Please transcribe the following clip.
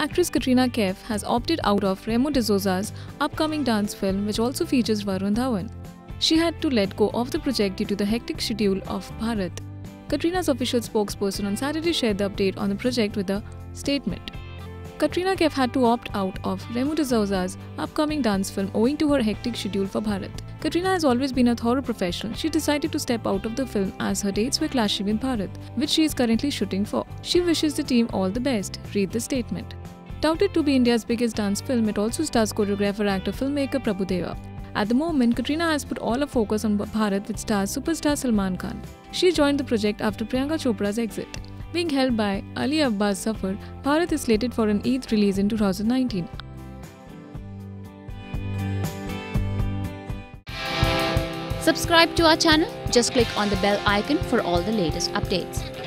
actress Katrina Kaif has opted out of Remo D'Souza's upcoming dance film, which also features Varun Dhawan. She had to let go of the project due to the hectic schedule of Bharat. Katrina's official spokesperson on Saturday shared the update on the project with a statement. Katrina Kaif had to opt out of Remo D'Souza's upcoming dance film owing to her hectic schedule for Bharat. Katrina has always been a thorough professional. She decided to step out of the film as her dates were clashing with Bharat, which she is currently shooting for. She wishes the team all the best. Read the statement. Touted to be India's biggest dance film, it also stars choreographer, actor, filmmaker Prabhu Deva. At the moment, Katrina has put all her focus on Bharat with stars superstar Salman Khan. She joined the project after Priyanka Chopra's exit. Being held by Ali Abbas Zafar, Bharat is slated for an Eid release in 2019. Subscribe to our channel. Just click on the bell icon for all the latest updates.